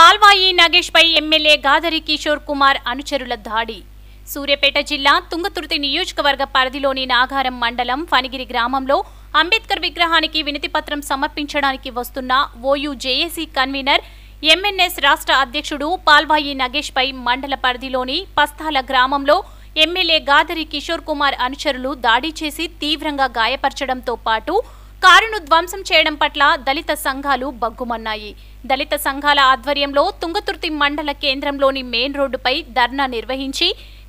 పాల్వాయి నాగేష్పై ఎమ్మెల్యే గాదరి కిషోర్ కుమార్ అనుచరుల దాడి. సూర్యాపేట జిల్లా తుంగతుర్తి నియోజకవర్గ పరిధిలోని నాగారం మండలం ఫణిగిరి గ్రామంలో అంబేద్కర్ విగ్రహానికి వినతిపత్రం సమర్పించడానికి వస్తున్న ఓయూ జేఏసీ కన్వీనర్ ఎంఎన్ఎస్ రాష్ట్ర అధ్యక్షుడు పాల్వాయి నాగేష్పై మండల పరిధిలోని పస్తాల గ్రామంలో ఎమ్మెల్యే గాదరి కిషోర్ కుమార్ అనుచరులు దాడి చేసి తీవ్రంగా గాయపరచడంతో పాటు కారును ధ్వంసం చేయడం పట్ల దళిత సంఘాలు బగ్గుమన్నాయి దళిత సంఘాల ఆధ్వర్యంలో తుంగతుర్తి మండల కేంద్రంలోని మెయిన్ రోడ్డుపై ధర్నా నిర్వహించి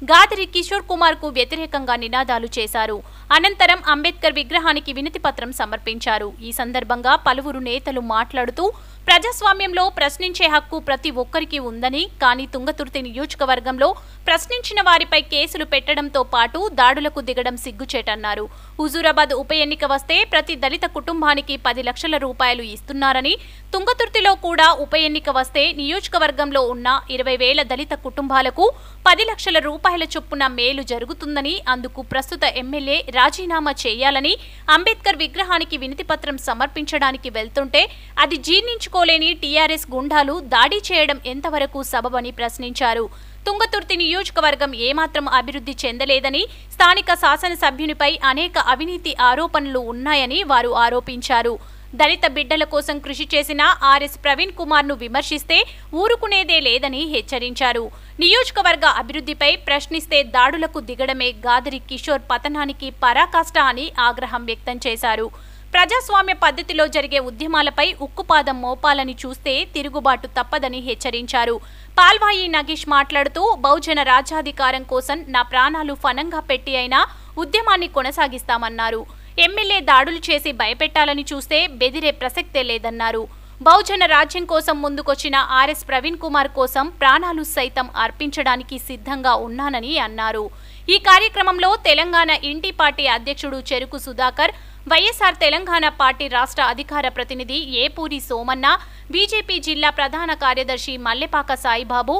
గాదిరి కిషోర్ కుమార్కు వ్యతిరేకంగా నినాదాలు చేశారు. అనంతరం అంబేద్కర్ విగ్రహానికి వినతిపత్రం సమర్పించారు. ఈ సందర్భంగా పలువురు నేతలు మాట్లాడుతూ ప్రజాస్వామ్యంలో ప్రశ్నించే హక్కు ప్రతి ఒక్కరికి ఉందని కానీ తుంగతుర్తి నియోజకవర్గంలో ప్రశ్నించిన వారిపై కేసులు పెట్టడంతో పాటు దాడులకు దిగడం సిగ్గుచేటన్నారు. హుజూరాబాద్ ఉప ఎన్నిక వస్తే ప్రతి దళిత కుటుంబానికి పది లక్షల రూపాయలు ఇస్తున్నారని తుంగతుర్తిలో కూడా ఉప ఎన్నిక వస్తే నియోజకవర్గంలో ఉన్న ఇరవై వేల దళిత కుటుంబాలకు పది లక్షల రూపాయల చొప్పున మేలు జరుగుతుందని అందుకు ప్రస్తుత ఎమ్మెల్యే రాజీనామా చేయాలని అంబేద్కర్ విగ్రహానికి వినతిపత్రం సమర్పించడానికి వెళ్తుంటే అది జీర్ణించుకోలేని టీఆర్ఎస్ గుండాలు దాడి చేయడం ఎంతవరకు సబబని ప్రశ్నించారు. తుంగతుర్తి నియోజకవర్గం ఏమాత్రం అభివృద్ధి చెందలేదని స్థానిక శాసనసభ్యునిపై అనేక అవినీతి ఆరోపణలు ఉన్నాయని వారు ఆరోపించారు. దళిత బిడ్డల కోసం కృషి చేసిన ఆర్ఎస్ ప్రవీణ్ కుమార్ను విమర్శిస్తే ఊరుకునేదే లేదని హెచ్చరించారు. నియోజకవర్గ అభివృద్ధిపై ప్రశ్నిస్తే దాడులకు దిగడమే గాదరి కిషోర్ పతనానికి పరాకాష్ట అని ఆగ్రహం వ్యక్తం చేశారు. ప్రజాస్వామ్య పద్ధతిలో జరిగే ఉద్యమాలపై ఉక్కుపాదం మోపాలని చూస్తే తిరుగుబాటు తప్పదని హెచ్చరించారు. పాల్వాయి నగేష్ మాట్లాడుతూ బహుజన రాజ్యాధికారం కోసం నా ప్రాణాలు ఫనంగా పెట్టి అయినా ఉద్యమాన్ని కొనసాగిస్తామన్నారు. ఎమ్మెల్యే దాడులు చేసి భయపెట్టాలని చూస్తే బెదిరే ప్రసక్తే లేదన్నారు. బహుజన రాజ్యం కోసం ముందుకొచ్చిన ఆర్ఎస్ ప్రవీణ్ కుమార్ కోసం ప్రాణాలు సైతం అర్పించడానికి సిద్ధంగా ఉన్నానని అన్నారు. ఈ కార్యక్రమంలో తెలంగాణ ఇంటి పార్టీ అధ్యక్షుడు చెరుకు సుధాకర్ వైఎస్ఆర్ తెలంగాణ పార్టీ రాష్ట్ర అధికార ప్రతినిధి ఏపూరి సోమన్న బీజేపీ జిల్లా ప్రధాన కార్యదర్శి మల్లెపాక సాయిబాబు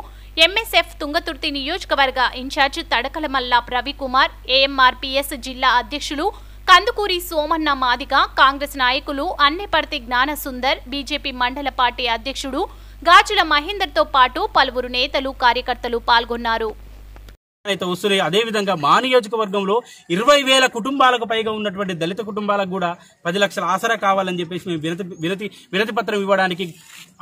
ఎంఎస్ఎఫ్ తుంగతుర్తి నియోజకవర్గ ఇన్ఛార్జ్ తడకలమల్ల రవికుమార్ ఏఎంఆర్పీఎస్ జిల్లా అధ్యక్షులు కందుకూరి సోమన్న మాదిగ కాంగ్రెస్ నాయకులు అన్నెపర్తి జ్ఞానసుందర్ బీజేపీ మండల పార్టీ అధ్యక్షుడు గాజుల మహేందర్తో పాటు పలువురు నేతలు కార్యకర్తలు పాల్గొన్నారు. అయితే వస్తున్నాయి అదేవిధంగా మా నియోజకవర్గంలో ఇరవై వేల కుటుంబాలకు పైగా ఉన్నటువంటి దళిత కుటుంబాలకు కూడా పది లక్షల ఆసరా కావాలని చెప్పేసి మేము వినతి వినతి వినతి పత్రం ఇవ్వడానికి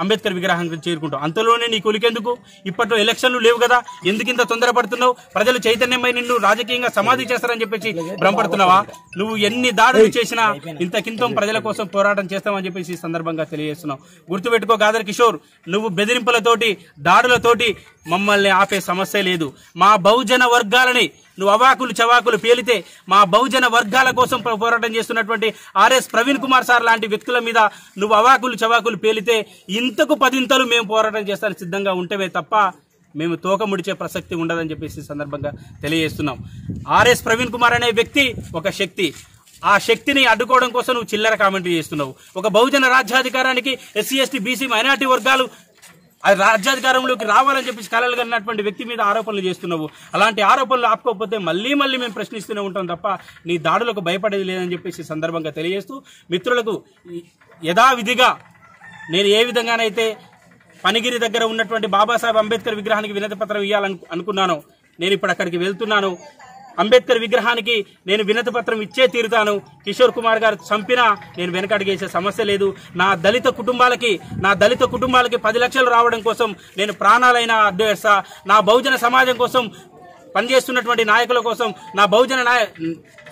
అంబేద్కర్ విగ్రహానికి చేరుకుంటాం. అంతలోనే నీ కొలికెందుకు? ఇప్పట్లో ఎలక్షన్లు లేవు కదా ఎందుకు ఇంత తొందరపడుతున్నావు? ప్రజలు చైతన్యమై నిన్ను రాజకీయంగా సమాధి చేస్తారని చెప్పేసి భ్రమపడుతున్నావా? నువ్వు ఎన్ని దాడులు చేసినా ఇంతకింతం ప్రజల కోసం పోరాటం చేస్తామని చెప్పేసి ఈ సందర్భంగా తెలియజేస్తున్నావు గుర్తుపెట్టుకో గాదర్ కిషోర్ నువ్వు బెదిరింపులతోటి దాడులతోటి మమ్మల్ని ఆపే సమస్య లేదు. మా బహుజన వర్గాలని నువ్వు అవాకులు చవాకులు పేలితే మా బహుజన వర్గాల కోసం పోరాటం చేస్తున్నటువంటి ఆర్ఎస్ ప్రవీణ్ కుమార్ సార్ లాంటి వ్యక్తుల మీద నువ్వు అవాకులు చవాకులు పేలితే ఇంతకు పదింతలు మేము పోరాటం చేస్తానికి సిద్ధంగా ఉంటేవే తప్ప మేము తోక ముడిచే ప్రసక్తి ఉండదని చెప్పేసి సందర్భంగా తెలియజేస్తున్నాం. ఆర్ఎస్ ప్రవీణ్ కుమార్ అనే వ్యక్తి ఒక శక్తి. ఆ శక్తిని అడ్డుకోవడం కోసం నువ్వు చిల్లర కామెంట్ చేస్తున్నావు. ఒక బహుజన రాజ్యాధికారానికి ఎస్సీ ఎస్టీ బీసీ మైనార్టీ వర్గాలు అది రాజ్యాధికారంలోకి రావాలని చెప్పేసి కలలు కన్నటువంటి వ్యక్తి మీద ఆరోపణలు చేస్తున్నావు. అలాంటి ఆరోపణలు ఆపుకోకపోతే మళ్ళీ మళ్ళీ మేము ప్రశ్నిస్తూనే ఉంటాం తప్ప నీ దాడులకు భయపడేది లేదని చెప్పేసి సందర్భంగా తెలియజేస్తూ మిత్రులకు యథావిధిగా నేను ఏ విధంగానైతే పనిగిరి దగ్గర ఉన్నటువంటి బాబాసాహెబ్ అంబేద్కర్ విగ్రహానికి వినతి పత్రం ఇవ్వాలను అనుకున్నాను నేను ఇప్పుడు అక్కడికి వెళ్తున్నాను. అంబేద్కర్ విగ్రహానికి నేను వినతి పత్రం ఇచ్చే తీరుతాను. కిషోర్ కుమార్ గారు చంపినా నేను వెనకడిగేసే సమస్య లేదు. నా దళిత కుటుంబాలకి నా దళిత కుటుంబాలకి పది లక్షలు రావడం కోసం నేను ప్రాణాలైన అడ్డు నా బహుజన సమాజం కోసం పనిచేస్తున్నటువంటి నాయకుల కోసం నా బహుజన నాయ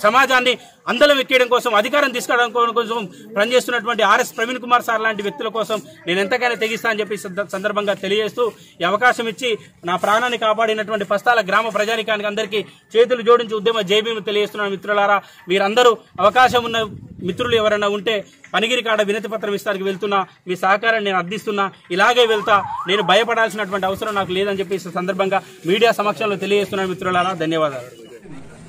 సమాజాన్ని అందలం ఎక్కేయడం కోసం అధికారం తీసుకురావడం కోసం పనిచేస్తున్నటువంటి ఆర్ఎస్ ప్రవీణ్ కుమార్ సార్ లాంటి వ్యక్తుల కోసం నేను ఎంతకైనా తెగిస్తా అని చెప్పి సందర్భంగా తెలియజేస్తూ ఈ అవకాశం ఇచ్చి నా ప్రాణాన్ని కాపాడినటువంటి పస్తాల గ్రామ ప్రజానికానికి అందరికీ చేతులు జోడించి ఉద్యమ జైబీము తెలియజేస్తున్నాను మిత్రులారా. మీరందరూ అవకాశం ఉన్న మిత్రులు ఎవరైనా ఉంటే పనిగిరి కాడ వినతి పత్రం ఇస్తానికి వెళ్తున్నా మీ సహకారాన్ని నేను అర్థిస్తున్నా ఇలాగే వెళ్తా నేను భయపడాల్సినటువంటి అవసరం నాకు లేదని చెప్పి సందర్భంగా మీడియా సమక్షంలో తెలియజేస్తున్నాను మిత్రులారా. ధన్యవాదాలు.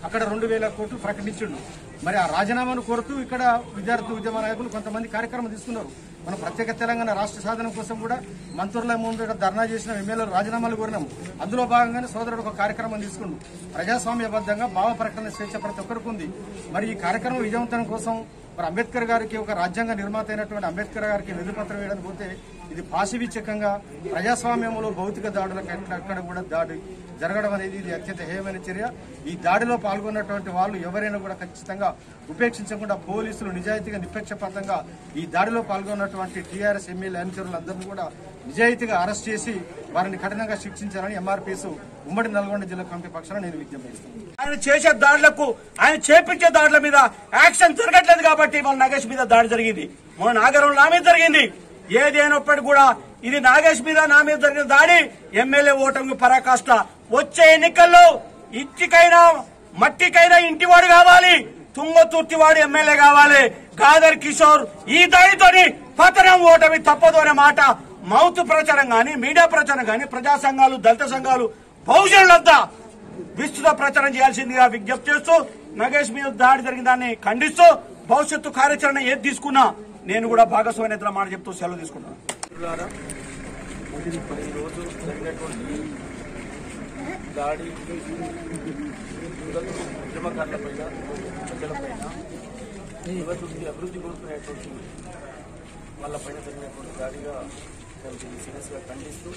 అక్కడ రెండు వేల కోట్లు ప్రకటించిండు. మరి ఆ రాజీనామాను కోరుతూ ఇక్కడ విద్యార్థి ఉద్యమ నాయకులు కొంతమంది కార్యక్రమం తీసుకున్నారు. మన ప్రత్యేక తెలంగాణ రాష్ట్ర సాధన కోసం కూడా మంత్రుల ముందు ధర్నా చేసిన ఎమ్మెల్యేలు రాజీనామాలు కోరినాము అందులో భాగంగానే సోదరుడు ఒక కార్యక్రమం తీసుకున్నాం. ప్రజాస్వామ్యబద్ధంగా భావ ప్రకటన స్వేచ్ఛ ప్రతి ఒక్కరికి ఉంది. మరి ఈ కార్యక్రమం విజయవంతం కోసం మరి అంబేద్కర్ గారికి ఒక రాజ్యాంగ నిర్మాత అయినటువంటి అంబేద్కర్ గారికి వెలుపత్రం వేయడానికి పోతే ఇది పాశవిచకంగా ప్రజాస్వామ్యంలో భౌతిక దాడులకు ఎక్కడ కూడా దాడి జరగడం అనేది ఇది అత్యంత హేయమైన చర్య. ఈ దాడిలో పాల్గొన్నటువంటి వాళ్ళు ఎవరైనా కూడా ఖచ్చితంగా ఉపేక్షించకుండా పోలీసులు నిజాయితీగా నిష్పక్షపాతంగా ఈ దాడిలో పాల్గొన్నటువంటి టీఆర్ఎస్ ఎమ్మెల్యే అనుచరులందరినీ కూడా నిజాయితీగా అరెస్ట్ చేసి వారిని కఠినంగా శిక్షించాలని ఎంఆర్పీఎస్ ఉమ్మడి నల్గొండ జిల్లా కమిటీ పక్షాన నేను విజ్ఞప్తి ఆయన చేసే దాడులకు ఆయన చేపించే దాడుల మీద యాక్షన్ జరగట్లేదు కాబట్టి మన నగేష్ మీద దాడి జరిగింది. మన నాగరం నా మీద జరిగింది. ఏది కూడా ఇది నాగేష్ మీద నా మీద జరిగిన దాడి ఎమ్మెల్యే ఓటమి పరాకాష్ట. వచ్చే ఎన్నికల్లో ఇంటికైనా మట్టికైనా ఇంటివాడు కావాలి. తుంగతుర్తివాడు ఎమ్మెల్యే కావాలి. గాదర్ కిషోర్ ఈ దాడితోని పతనం ఓటమి తప్పదు అనే మాట మౌత్ ప్రచారం గాని మీడియా ప్రచారం గాని ప్రజా సంఘాలు దళిత సంఘాలు బహుజనులంతా విస్తృత ప్రచారం చేయాల్సిందిగా విజ్ఞప్తి చేస్తూ నగేష్ మీద దాడి జరిగిన దాన్ని ఖండిస్తూ భవిష్యత్తు కార్యాచరణ ఏది తీసుకున్నా నేను కూడా భాగస్వామి నేతల మాట చెప్తూ సెలవు తీసుకుంటున్నాను. ఈ రోజు జరిగినటువంటి దాడి ఉద్యమకారులపైన ప్రజలపైన యువతుడికి అభివృద్ధి కోరుకునేటువంటి వాళ్ళపైన జరిగినటువంటి దాడిగా మేము దీన్ని సీరియస్గా ఖండిస్తూ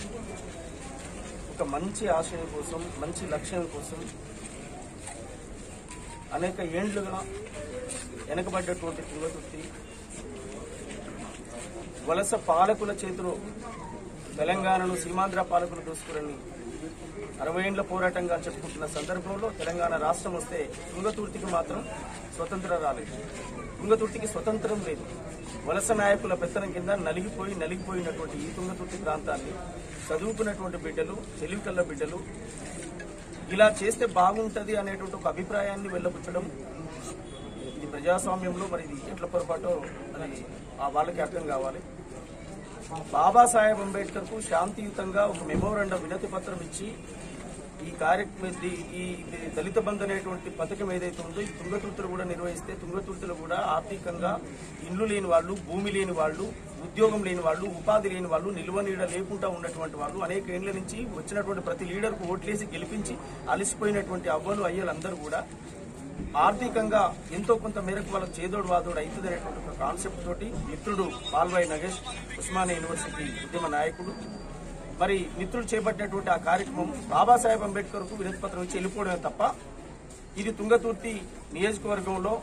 ఒక మంచి ఆశయం కోసం మంచి లక్ష్యం కోసం అనేక ఏండ్లుగా వెనకబడ్డటువంటి యువతుర్తి వలస పాలకుల చేతిలో తెలంగాణను సీమాంధ్ర పాలకులు దూసుకురని అరవై ఏండ్ల పోరాటంగా చెప్పుకుంటున్న సందర్భంలో తెలంగాణ రాష్ట్రం వస్తే తుంగతుర్తికి మాత్రం స్వతంత్రం రాలేదు. తుంగతుర్తికి స్వతంత్రం లేదు. వలస నాయకుల పెత్తనం కింద నలిగిపోయి నలిగిపోయినటువంటి ఈ తుంగతుర్తి ప్రాంతాన్ని చదువుకున్నటువంటి బిడ్డలు తెలివికల్ల బిడ్డలు ఇలా చేస్తే బాగుంటుంది అనేటువంటి ఒక అభిప్రాయాన్ని వెళ్ళబుచ్చడం ఇది ప్రజాస్వామ్యంలో మరి ఇది ఎట్ల పొరపాటో అది ఆ వాళ్ళకి అర్థం కావాలి. బాబాసాహెబ్ అంబేద్కర్కు శాంతియుతంగా ఒక మెమోరండం వినతి పత్రం ఇచ్చి ఈ కార్యక్రమం ఈ- ఈ దళిత బంధు అనేటువంటి పథకం ఏదైతే ఉందో ఈ తుంగతుర్తులు కూడా నిర్వహిస్తే తుంగతుర్తులు కూడా ఆర్థికంగా ఇండ్లు లేని వాళ్ళు భూమి లేని వాళ్ళు ఉద్యోగం లేని వాళ్ళు ఉపాధి లేని వాళ్ళు నిల్వ నీడ లేకుండా ఉన్నటువంటి వాళ్ళు అనేక ఏళ్ళ నుంచి వచ్చినటువంటి ప్రతి లీడర్కు ఓట్లేసి గెలిపించి అలసిపోయినటువంటి అవ్వలు అయ్యలందరూ కూడా ఆర్థికంగా ఎంతో కొంత మేరకు వాళ్ళకి చేదోడు వాదోడు అవుతుంది అనేటువంటి ఒక కాన్సెప్ట్ తోటి మిత్రుడు పాల్వాయి నగేష్ ఉస్మానియా యూనివర్సిటీ ఉద్యమ నాయకుడు. మరి మిత్రుడు చేపట్టినటువంటి ఆ కార్యక్రమం బాబాసాహెబ్ అంబేద్కర్కు వినతిపత్రం ఇచ్చి వెళ్ళిపోవడమే తప్ప ఇది తుంగతుర్తి నియోజకవర్గంలో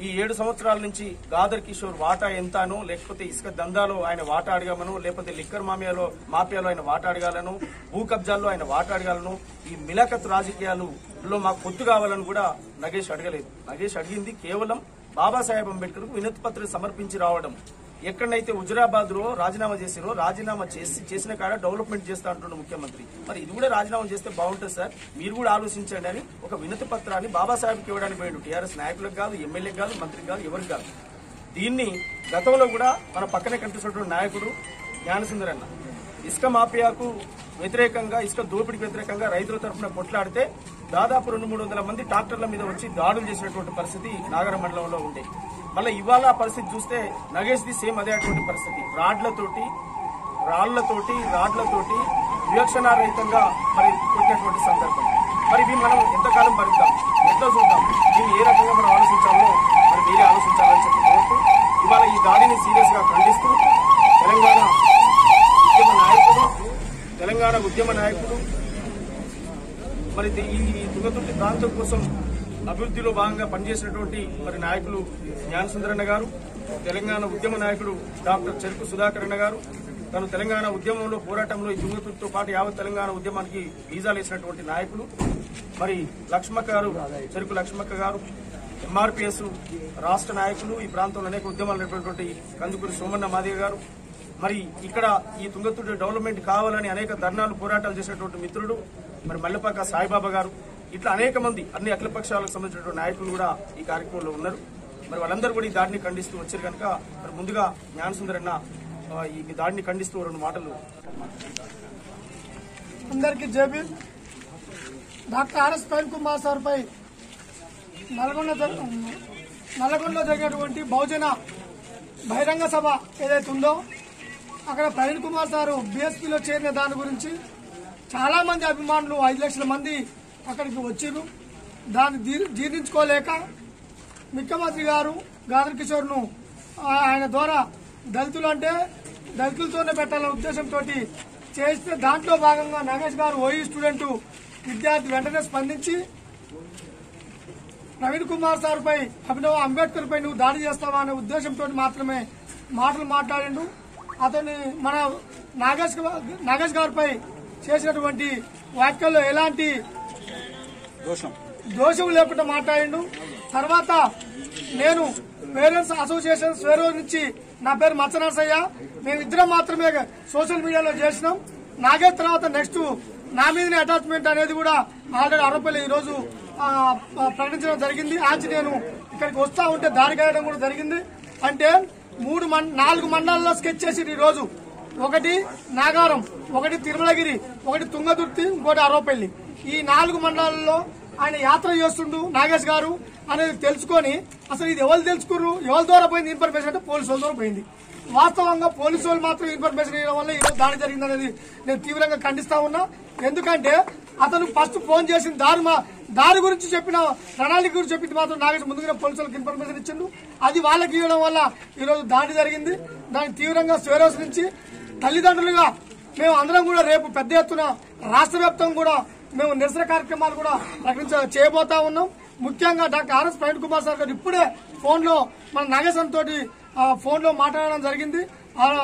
ఈ ఏడు సంవత్సరాల నుంచి గాదర్ కిషోర్ వాటా ఎంతానో లేకపోతే ఇసుక దందాలో ఆయన వాటా అడగామను లేకపోతే లిక్కర్ మామియాలో మాఫియాలో ఆయన వాటా అడగాలను భూ కబ్జాల్లో ఆయన వాటా అడగాలను ఈ మిలాఖత్ లో మాకు పొత్తు కావాలని కూడా నగేష్ అడగలేదు. నగేష్ అడిగింది కేవలం బాబాసాహెబ్ అంబేద్కర్కు వినతి పత్రం సమర్పించి రావడం. ఎక్కడైతే హుజురాబాద్లో రాజీనామా చేసిరో రాజీనామా చేసి చేసిన కాడ డెవలప్మెంట్ చేస్తా అంటున్న ముఖ్యమంత్రి. మరి ఇది కూడా రాజీనామా చేస్తే బాగుంటుంది సార్. మీరు కూడా ఆలోచించండి అని ఒక వినతి పత్రాన్ని బాబాసాహెబ్కి ఇవ్వడానికి పోయాడు. టీఆర్ఎస్ నాయకులకు కాదు ఎమ్మెల్యేకి కాదు మంత్రికి కాదు ఎవరికి కాదు. దీన్ని గతంలో కూడా మన పక్కనే కనిపిస్తున్నటువంటి నాయకుడు జ్ఞానసుందరన్న ఇసుక మాఫియాకు వ్యతిరేకంగా ఇసుక దోపిడికి వ్యతిరేకంగా రైతుల తరఫున కొట్లాడితే దాదాపు రెండు మూడు వందల మంది ట్రాక్టర్ల మీద వచ్చి దాడులు చేసినటువంటి పరిస్థితి నాగర మండలంలో ఉండే మళ్ళీ ఇవాళ పరిస్థితి చూస్తే నగేష్ది సేమ్ అదే అటువంటి పరిస్థితి. రాడ్లతోటి రాళ్ళతోటి రాడ్లతోటి వివక్షణారహితంగా మరి కొట్టినటువంటి సందర్భం. మరి ఇవి మనం ఎంతకాలం భరిద్దాం? ఎంత చూద్దాం? దీన్ని ఏ రకంగా మనం ఆలోచించాలో మరి మీరే ఆలోచించాలని చెప్పి కోరుతూ ఇవాళ ఈ దాడిని సీరియస్గా ఖండిస్తూ తెలంగాణ ఉద్యమ నాయకుడు తెలంగాణ ఉద్యమ నాయకుడు మరి ఈ తుంగతుర్తి ప్రాంతం కోసం అభివృద్ధిలో భాగంగా పనిచేసినటువంటి మరి నాయకులు జ్ఞానసుందరన్న గారు తెలంగాణ ఉద్యమ నాయకుడు డాక్టర్ చెరుకు సుధాకర్ గారు తను తెలంగాణ ఉద్యమంలో పోరాటంలో ఈ తుంగతుర్తితో పాటు యావత్ తెలంగాణ ఉద్యమానికి వీజాలు వేసినటువంటి నాయకులు. మరి లక్ష్మక్క గారు చెరుకు లక్ష్మక్క గారు ఎంఆర్పిఎస్ రాష్ట్ర నాయకులు ఈ ప్రాంతంలో అనేక ఉద్యమాలు నడిపినటువంటి కందుకూరి సోమన్న మాదిగ గారు. మరి ఇక్కడ ఈ తుంగతుడి డెవలప్మెంట్ కావాలని అనేక ధర్నాలు పోరాటాలు చేసినటువంటి మిత్రుడు. మరి మల్లెపాక సాయిబాబా గారు ఇట్లా అనేక మంది అన్ని అఖిల పక్షాలకు సంబంధించినటువంటి నాయకులు కూడా ఈ కార్యక్రమంలో ఉన్నారు. మరి వాళ్ళందరూ కూడా ఈ దాడిని ఖండిస్తూ వచ్చారు కనుక మరి ముందుగా జ్ఞానసుందర్ అన్న ఈ దాడిని ఖండిస్తూ రెండు మాటలు. అందరికీ JB doctor RS Prem Kumar sir పై నల్గొండ నల్గొండలో జరిగినటువంటి బహుజన బహిరంగ సభ ఏదైతే ఉందో అక్కడ ప్రవీణ్ కుమార్ సారు బీఎస్పీలో చేరిన దాని గురించి చాలా మంది అభిమానులు ఐదు లక్షల మంది అక్కడికి వచ్చారు దాన్ని జీర్ణించుకోలేక ముఖ్యమంత్రి గారు గాదర్ కిషోర్ను ఆయన ద్వారా దళితులు అంటే దళితులతోనే పెట్టాలనే ఉద్దేశంతో చేస్తే దాంట్లో భాగంగా నాగేష్ గారు ఓయి స్టూడెంట్ విద్యార్థి వెంటనే స్పందించి ప్రవీణ్ కుమార్ సార్ పై అభినవ్ అంబేద్కర్ పై నువ్వు దాడి చేస్తావా అనే ఉద్దేశంతో మాత్రమే మాటలు మాట్లాడిండు. అతని మన నాగేష్ నాగేష్ గారిపై చేసినటువంటి వ్యాఖ్యల్లో ఎలాంటి దోషం? లేకుండా మాట్లాడిండు. తర్వాత నేను పేరెంట్స్ అసోసియేషన్ స్వేరో నుంచి నా పేరు మచ్చనరసయ్య. మేమిద్దరం మాత్రమే సోషల్ మీడియాలో చేసినాం. నాగే తర్వాత నెక్స్ట్ నా మీదనే అటాచ్మెంట్ అనేది కూడా ఆల్రెడీ ఆరోపణలు ఈ రోజు ఆ, ఆ, ప్రకటించడం జరిగింది. ఆచి నేను ఇక్కడికి వస్తా ఉంటే దారి కాయడం కూడా జరిగింది. అంటే మూడు నాలుగు మండలాల్లో స్కెచ్ చేసి ఈ రోజు. ఒకటి నాగారం ఒకటి తిరుమలగిరి ఒకటి తుంగదుర్తి ఇంకోటి అరవపల్లి. ఈ నాలుగు మండలాల్లో ఆయన యాత్ర చేస్తుండు నాగేష్ గారు అనేది తెలుసుకొని అసలు ఇది ఎవరు తెలుసుకున్నారు ఎవరి ద్వారా పోయింది ఇన్ఫర్మేషన్ అంటే పోలీసు వాళ్ళ ద్వారా పోయింది. వాస్తవంగా పోలీసు వాళ్ళు మాత్రం ఇన్ఫర్మేషన్ ఇవ్వడం వల్ల ఈరోజు దాడి జరిగిందనేది నేను తీవ్రంగా ఖండిస్తా ఉన్నా. ఎందుకంటే అతను ఫస్ట్ ఫోన్ చేసిన దారి మా దారి గురించి చెప్పిన ప్రణాళిక గురించి చెప్పింది మాత్రం నాగేష్ ముందుగా పోలీసులకు ఇన్ఫర్మేషన్ ఇచ్చిండు. అది వాళ్ళకి ఇవ్వడం వల్ల ఈరోజు దాడి జరిగింది. దాన్ని తీవ్రంగా స్వేరోస్ నుంచి తల్లిదండ్రులుగా మేము అందరం కూడా రేపు పెద్ద ఎత్తున రాష్ట్ర కూడా మేము నిరసన కార్యక్రమాలు కూడా ప్రకటించ చేయబోతా ఉన్నాం. ముఖ్యంగా doctor RS Praveen Kumar sir garu ఇప్పుడే ఫోన్లో మన నాగేశన్ తోటి ఆ, ఫోన్లో మాట్లాడడం జరిగింది.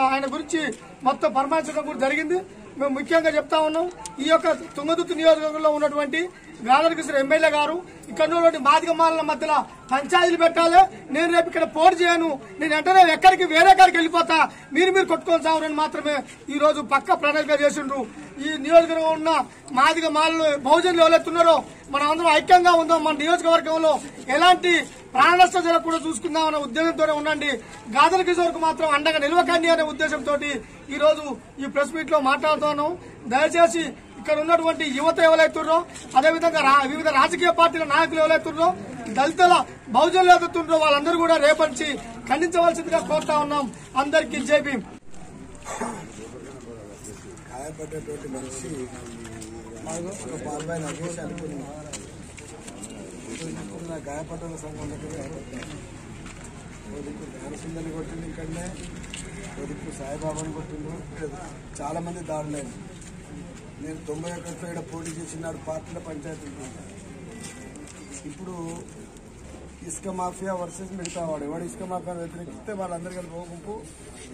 ఆయన గురించి మొత్తం పరమాయించడం కూడా జరిగింది. మేము ముఖ్యంగా చెప్తా ఉన్నాం ఈ యొక్క తుంగతుర్తి నియోజకవర్గంలో ఉన్నటువంటి గాదరకృష్ణ ఎమ్మెల్యే గారు ఇక్కడ ఉన్నటువంటి మాలల మధ్యలో పంచాయతీలు పెట్టాలి నేను రేపు ఇక్కడ పోటీ చేయను నేను వెంటనే ఎక్కడికి వేరే కాడికి వెళ్ళిపోతా మీరు మీరు కొట్టుకొని సాగురని మాత్రమే ఈ రోజు పక్క ప్రణాళిక చేసిండ్రు. ఈ నియోజకవర్గంలో ఉన్న మాదిగ మాలలు బహుజనులు ఎవరెత్తున్నారో మనం అందరం ఐక్యంగా ఉందాం మన నియోజకవర్గంలో ఎలాంటి ప్రాణ నష్టం జరగకుండా చూసుకుందాం అనే ఉద్దేశంతోనే ఉండండి. గాదల కిషోర్కు మాత్రం అండగా నిలవకండి అనే ఉద్దేశంతో ఈ రోజు ఈ ప్రెస్ మీట్లో మాట్లాడుతున్నాం దయచేసి ఇక్కడ ఉన్నటువంటి యువత ఎవరైతున్నారో అదేవిధంగా రా- వివిధ రాజకీయ పార్టీల నాయకులు ఎవరైతున్నారో దళితుల బహుజనులు ఎదుర్తుండ్రో వాళ్ళందరూ కూడా రేపటి ఖండించవలసిందిగా కోరుతా ఉన్నాం. అందరికీ జై భీమ్. గాయపడ్డటువంటి మనిషి ఒక బాబాయ్ నగేష్ నా గాయపడ్డ సంఘం దగ్గర గాయపడ్డాను ఓ దిక్కు కొట్టింది ఇక్కడనే ఓ దిక్కు సాయిబాబాని కొట్టిండు. చాలా మంది దాడులైంది నేను తొంభై ఒకటిలో ఇక్కడ పోటీ చేసినాడు పార్టీల పంచాయతీ ఇప్పుడు ఇసుక మాఫియా వర్సెస్ మిగతా వాడు. ఎవడు ఇసుక మాఫియా వ్యతిరేకిస్తే వాళ్ళందరూ కలిపి ఒక గుంపు.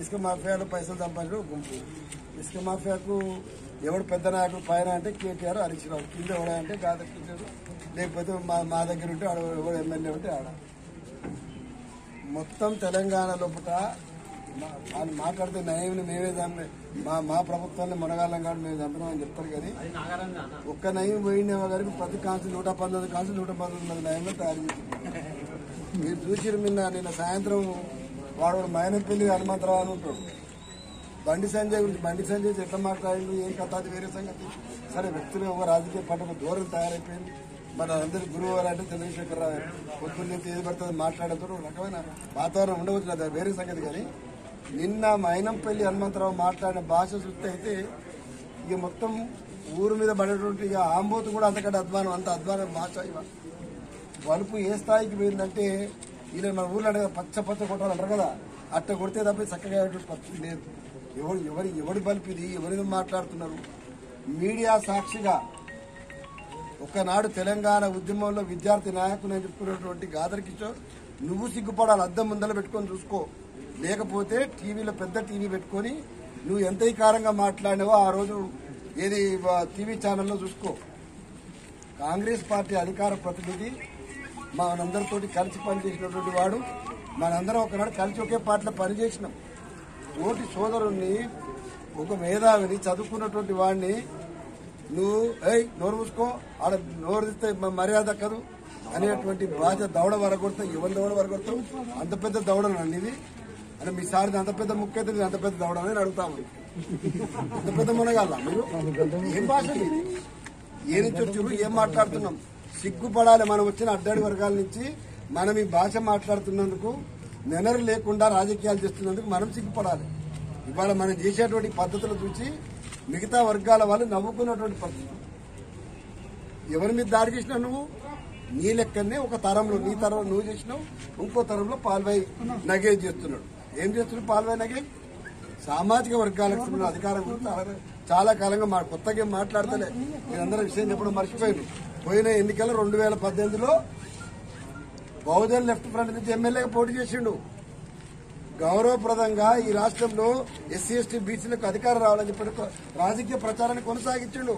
ఇసుక మాఫియాలో పైసలు సంపాదించిన ఒక గుంపు. ఇసుక మాఫియాకు ఎవడు పెద్ద నాయకుడు పైన అంటే కేటీఆర్ హరీష్ రావు. కింద ఎవడా అంటే గాదకిచ్చాడు లేకపోతే మా మా దగ్గర ఉంటే ఆడ ఎవడు ఎమ్మెల్యే ఉంటే ఆడ. మొత్తం తెలంగాణ లోపల వాళ్ళు మాట్లాడితే నయంని మేమే దాన్ని మా మా ప్రభుత్వాన్ని మునగాలం కాదు మేము చంపినామని చెప్తారు కానీ ఒక్క నయం పోయిన గారికి ప్రతి కాన్సు నూట పంతొమ్మిది కాన్సు నూట పంతొమ్మిది మంది నయంగా తయారు చేసింది. మీరు చూసిరు నిన్న నిన్న సాయంత్రం వాడు మైనపల్లి హనుమంతరావు అని ఉంటాడు. బండి సంజయ్ గురించి బండి సంజయ్ ఎట్లా మాట్లాడిండు ఏం కథ అది వేరే సంగతి. సరే వ్యక్తులు ఒక రాజకీయ పట్టకు దూరం తయారైపోయింది. మన అందరి గురువు అంటే చంద్రశేఖర్ రావు పొద్దున్న ఏది పడుతుంది మాట్లాడతారు ఒక రకమైన వాతావరణం ఉండవచ్చు అది వేరే సంగతి కానీ. నిన్న మైనంపల్లి హనుమంతరావు మాట్లాడిన భాష చూస్తే అయితే ఇక మొత్తం ఊరు మీద పడేటువంటి ఇక ఆంబోతు కూడా అంతకంటే అధ్వానం అంత అధ్వానం భాష ఇవాళ వలుపు ఏ స్థాయికి పోయిందంటే ఈయన మన ఊర్లో అంటే పచ్చ పచ్చ కొట్టాలి అంటారు కదా అట్ట కొడితే తప్ప చక్కగా పచ్చి లేదు. ఎవరు ఎవరి ఎవడి బలుపు ఇది? మాట్లాడుతున్నారు? మీడియా సాక్షిగా ఒకనాడు తెలంగాణ ఉద్యమంలో విద్యార్థి నాయకులు అని చెప్పుకున్నటువంటి గాదర్ కిషోర్ నువ్వు సిగ్గుపడాలి అద్దం ముందర పెట్టుకొని చూసుకో. లేకపోతే టీవీలో పెద్ద టీవీ పెట్టుకొని నువ్వు ఎంత ఈకారంగా మాట్లాడినావో ఆ రోజు ఏది టీవీ ఛానల్లో చూసుకో. కాంగ్రెస్ పార్టీ అధికార ప్రతినిధి మనందరితోటి కలిసి పనిచేసినటువంటి వాడు. మనందరం ఒకనాడు కలిసి ఒకే పార్టీలో పనిచేసినాం. తోటి సోదరుణ్ణి ఒక మేధావిని చదువుకున్నటువంటి వాడిని నువ్వు ఏయ్ నోరు మూసుకో ఆడ నోరు తీస్తే మర్యాద దక్కదు అనేటువంటి బాధ్యత దవడ వరగొడతాం ఎవరి దవడ వరగొడతాం అంత పెద్ద దవడ అండి ఇది అంటే మీ సారిది అంత పెద్ద ముక్క అయితే అంత పెద్ద దవడ అని అడుగుతాము అంత పెద్ద మునగాల మీరు? ఏం భాష ఇది? ఏ నుంచి వచ్చారు ఏం మాట్లాడుతున్నాం? సిగ్గుపడాలి మనం వచ్చిన అడ్డాడి వర్గాల నుంచి. మనం ఈ భాష మాట్లాడుతున్నందుకు నెనరు లేకుండా రాజకీయాలు చేస్తున్నందుకు మనం సిగ్గుపడాలి. ఇవాళ మనం చేసేటువంటి పద్ధతులు చూసి మిగతా వర్గాల వాళ్ళు నవ్వుకున్నటువంటి పరిస్థితి. ఎవరి మీద దాడి చేసినా నువ్వు? నీ లెక్కనే ఒక తరంలో నీ తరం నువ్వు చేసినావు ఇంకో తరంలో పాల్వాయి నగేజ్ చేస్తున్నాడు. ఏం చేస్తున్నాడు పాల్వాయి నగేజ్? సామాజిక వర్గాలకు సంబంధించిన అధికారం గురించి చాలా- కాలంగా మా కొత్తగా మాట్లాడతలే. మీరందరూ విషయం చెప్పడం మర్చిపోయాను పోయిన ఎన్నికల్లో రెండు వేల పద్దెనిమిదిలో బహుజన్ లెఫ్ట్ ఫ్రంట్ నుంచి ఎమ్మెల్యేగా పోటీ చేసిండు. గౌరవప్రదంగా ఈ రాష్ట్రంలో ఎస్సీ ఎస్టీ బీసీలకు అధికారం రావాలని చెప్పి రాజకీయ ప్రచారాన్ని కొనసాగించిండు.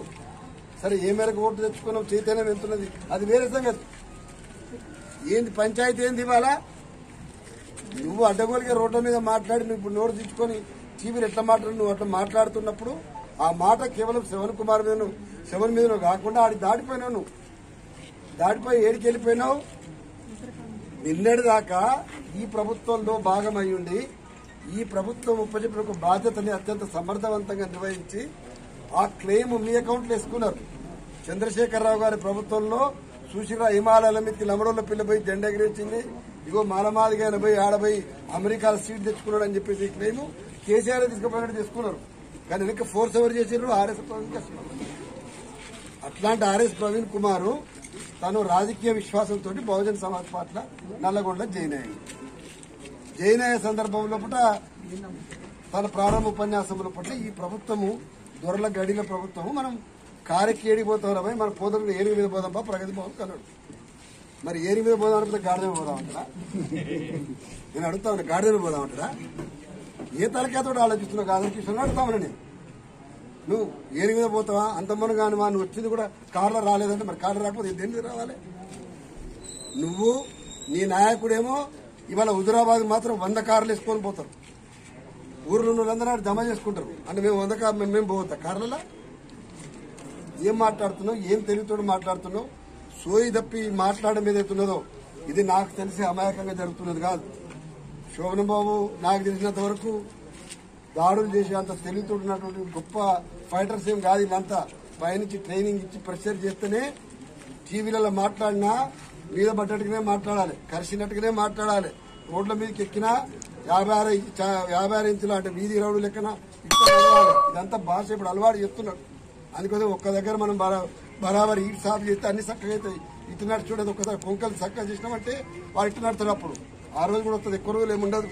సరే ఏ మేరకు ఓటు తెచ్చుకున్నాం చైతన్యం ఎంతున్నది? అది వేరే సంగతి. ఏంది పంచాయతీ ఏంది ఇవాళ? నువ్వు అడ్డగోలిగా రోడ్ల మీద మాట్లాడి నువ్వు ఇప్పుడు నోరు తెచ్చుకొని టీవీలు ఎట్లా మాట్లాడి నువ్వు అట్లా మాట్లాడుతున్నప్పుడు ఆ మాట కేవలం శివన్ కుమార్ మీదను శివన్ మీద కాకుండా ఆడి దాటిపోయినావు నువ్వు. దాటిపోయి ఏడికి వెళ్ళిపోయినావు నిన్నటిదాకా ఈ ప్రభుత్వంలో భాగమై ఉండి ఈ ప్రభుత్వం ఉపజెప్పిన బాధ్యతని అత్యంత సమర్థవంతంగా నిర్వహించి ఆ క్లెయిమ్ మీ అకౌంట్లో వేసుకున్నారు. చంద్రశేఖరరావు గారి ప్రభుత్వంలో సుశీల హిమాలయాల మీదకి లమడోళ్ళ పిల్ల పోయి జెండా ఎగిరించింది ఇగో మాలమాదిగా పోయి ఆడపోయి అమెరికాలో సీట్ తెచ్చుకున్నాడు అని చెప్పేసి క్లెయిమ్ కేసీఆర్ తీసుకుపోయినట్టు తీసుకున్నారు. కానీ వెనక ఫోర్స్ ఎవరు చేసారు ఆర్ఎస్ ప్రవీణ్ చేస్తున్నారు అట్లాంటి ఆర్ఎస్ ప్రవీణ్ కుమార్ తను రాజకీయ విశ్వాసంతో బహుజన్ సమాజ్ పట్ల నల్లగొండ జైన్ అయ్యాడు. జైన సందర్భంలో పూట తన ప్రారంభ ఉపన్యాసంలో పట్ల ఈ ప్రభుత్వము దొరల గడిల ప్రభుత్వము మనం కారెక్కి ఏడికి మన పోదరులు ఏరి మీద పోదాంపా ప్రగతి భవన్ కన్నాడు. మరి ఏరి మీద పోదాం అనుకుంటే గాడిద పోదాం అంటారా నేను అడుగుతా ఉన్నా గాడిద పోదాం అంటారా ఏ తలకాయతో ఆలోచిస్తున్నావు? కాదని కిషన్ అడుగుతామని నేను. నువ్వు ఏరి మీద పోతావా? అంతమ్మను మా నువ్వు వచ్చింది కూడా కార్లో రాలేదంటే మరి కార్లో రాకపోతే దేని రావాలి? నువ్వు నీ నాయకుడేమో ఇవాళ హుజురాబాద్ మాత్రం వంద కార్లు వేసుకొని పోతారు. ఊర్లో వాళ్ళందరూ జమ చేసుకుంటారు. అంటే మేము వంద కార్ మేము మేము పోతాం కార్లలో? ఏం మాట్లాడుతున్నాం ఏం తెలివితోడు మాట్లాడుతున్నాం సోయి తప్పి మాట్లాడడం ఏదైతున్నదో ఇది నాకు తెలిసి అమాయకంగా జరుగుతున్నది కాదు. శోభన్ బాబు నాకు తెలిసినంత వరకు దాడులు చేసే అంత తెలివితోడున్నటువంటి గొప్ప ఫైటర్స్ ఏం కాదు వీళ్ళంతా. పైనుంచి ట్రైనింగ్ ఇచ్చి ప్రెషర్ చేస్తేనే టీవీలలో మాట్లాడినా మీద పడ్డట్టుగానే మాట్లాడాలి. కలిసినట్టుగానే మాట్లాడాలి. రోడ్ల మీదకి ఎక్కినా యాభై ఆరు యాభై ఆరు ఇంచులు అంటే వీధి రౌడు లెక్కన ఇట్లా ఇదంతా భాష ఇప్పుడు అలవాటు చెప్తున్నాడు. అందుకోసం ఒక్క దగ్గర మనం బరా- బరాబర్ ఈ సాఫ్ చేస్తే అన్ని చక్కగా అవుతాయి ఇటు నడిచి చూడదు ఒక్కసారి కొంకలు చక్కగా చేసినామంటే వాడు ఇటు నడుతాడు అప్పుడు. ఆ రోజు కూడా వస్తుంది ఎక్కువ రోజులు ఏముండదు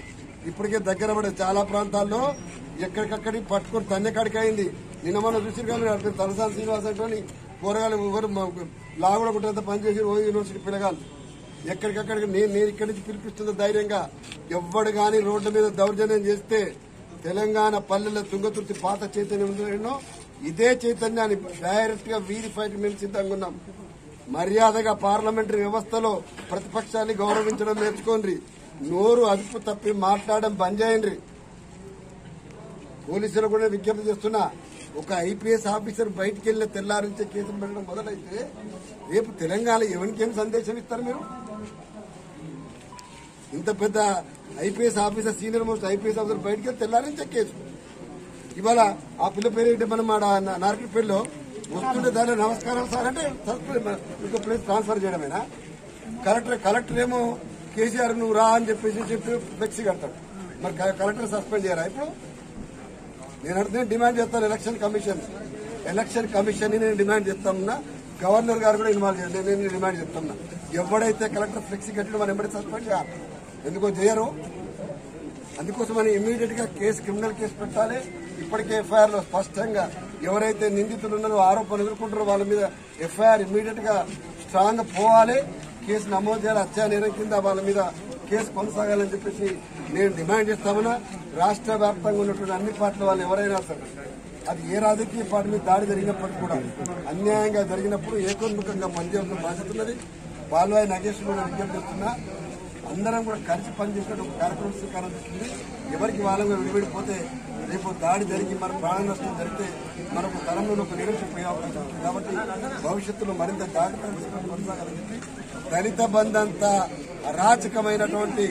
ఇప్పటికే దగ్గర పడే చాలా ప్రాంతాల్లో ఎక్కడికక్కడి పట్టుకుని తన్నెకాడికి అయింది. నిన్న మనం చూసి కానీ తలసాని శ్రీనివాస్ కూరగాయలు ఎవరు లాగుడ గుట్టంత పనిచేసి ఓ యూనివర్సిటీ పిల్లగాళ్ళు. ఎక్కడికక్కడికి నేను నేను ఇక్కడి నుంచి పిలిపిస్తున్న ధైర్యంగా ఎవ్వడు గాని రోడ్ల మీద దౌర్జన్యం చేస్తే తెలంగాణ పల్లెల తుంగతుర్తి పాత చైతన్యం ఇదే చైతన్యాన్ని డైరెక్ట్గా వీధి ఫైట్ మేము సిద్ధంగా ఉన్నాం. మర్యాదగా పార్లమెంటరీ వ్యవస్థలో ప్రతిపక్షాన్ని గౌరవించడం నేర్చుకోండి. నోరు అదుపు తప్పి మాట్లాడడం బంద్ చేయండి. పోలీసులు కూడా విజ్ఞప్తి చేస్తున్నా ఒక ఐపీఎస్ ఆఫీసర్ బయటికి వెళ్ళి తెల్లారించే కేసులు పెట్టడం మొదలైతే రేపు తెలంగాణ ఎవరికేం సందేశం ఇస్తారు మీరు? ఇంత పెద్ద IPS officer senior most IPS officer బయటకి వెళ్ళి చెక్ కేసు ఇవాళ ఆ పిల్ల పేరు ఏంటి? మనం ఆడ నార్కెట్పల్లిలో వస్తుంటే దాని నమస్కారం సార్ అంటే సస్పెండ్ ఇంకో ప్లేస్ ట్రాన్స్ఫర్ చేయడమేనా? కలెక్టర్ కలెక్టర్ ఏమో కేసీఆర్ నువ్వు రా అని చెప్పేసి చెప్పి ఫ్లెక్సీ కడతాడు. మరి కలెక్టర్ సస్పెండ్ చేయరా ఇప్పుడు? నేను అడుగుతున్నా డిమాండ్ చేస్తాను ఎలక్షన్ కమిషన్. ఎలక్షన్ కమిషన్ని నేను డిమాండ్ చేస్తామన్నా గవర్నర్ గారు కూడా ఇన్వాల్వ్ చేయండి నేను డిమాండ్ చేస్తున్నా ఎవడైతే కలెక్టర్ ఫ్లెక్సీ కట్టడం మనం ఎంబడి సస్పెండ్ చేయాలి. ఎందుకో చేయరు. అందుకోసమని ఇమ్మీడియట్గా కేసు క్రిమినల్ కేసు పెట్టాలి. ఇప్పటికే ఎఫ్ఐఆర్లో స్పష్టంగా ఎవరైతే నిందితులు ఉన్నారో ఆరోపణలు ఎదుర్కొంటారో వాళ్ళ మీద ఎఫ్ఐఆర్ ఇమ్మీడియట్గా స్ట్రాంగ్ పోవాలి. కేసు నమోదు చేయాలి. హత్యా నేరం కింద వాళ్ళ మీద కేసు కొనసాగాలని చెప్పేసి నేను డిమాండ్ చేస్తామన్నా రాష్ట్ర వ్యాప్తంగా ఉన్నటువంటి అన్ని పార్టీల వాళ్ళు ఎవరైనా సరే అది ఏ రాజకీయ పార్టీ మీద దాడి జరిగినప్పటికీ కూడా అన్యాయంగా జరిగినప్పుడు ఏకోన్ముఖంగా పనిచేయాల్సిన బాధ్యత ఉన్నది. బాలవాయి నాగేశ్వరరావు విజ్ఞప్తి చేస్తున్నా అందరం కూడా కలిసి పనిచేసినట్టు ఒక కార్యక్రమం స్వీకారం చేస్తుంది. ఎవరికి వాళ్ళంగా విడివిడిపోతే రేపు దాడి జరిగి మన ప్రాణ నష్టం జరిగితే మనకు తరంలో ఒక నిరీక్ష పోయే అవకాశం కాబట్టి భవిష్యత్తులో మరింత జాగ్రత్తగా కొనసాగాలని చెప్పి దళిత బంధ్ అంతా అరాచకమైనటువంటి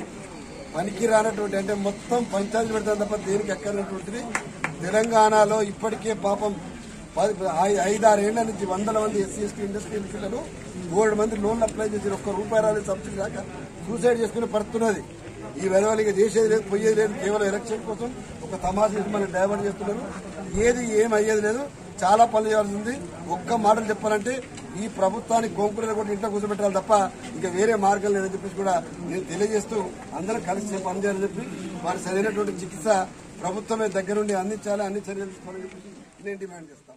పనికి రానటువంటి అంటే మొత్తం పంచాయతీ పెడతాం తప్ప దేనికి ఎక్కనటువంటిది. తెలంగాణలో ఇప్పటికే పాపం ఐదారేళ్ళ నుంచి వందల మంది ఎస్సీ ఎస్టీ ఇండస్ట్రీ పిల్లలు మూడు మంది లోన్లు అప్లై చేసి ఒక్క రూపాయి రాలేదు సబ్సిడీ రాక సూసైడ్ చేసుకుని పడుతున్నది ఈ వెలవలిక చేసేది లేదు పోయేది లేదు. కేవలం ఎలక్షన్ కోసం ఒక తమాషా చేసి మనం డైవర్ట్ చేస్తున్నారు. ఏది ఏం అయ్యేది లేదు. చాలా పనులు చేయాల్సి ఉంది. ఒక్క మాటలు చెప్పాలంటే ఈ ప్రభుత్వాన్ని కోంకులు కూడా ఇంట్లో కూర్చోబెట్టాలి తప్ప ఇంకా వేరే మార్గం లేదని చెప్పేసి కూడా నేను తెలియజేస్తూ అందరం కలిసి పనిచేయాలని చెప్పి వారి సరైనటువంటి చికిత్స ప్రభుత్వమే దగ్గరుండి అందించాలి అన్ని చర్యలు తీసుకోవాలని చెప్పేసి నేను డిమాండ్ చేస్తాను.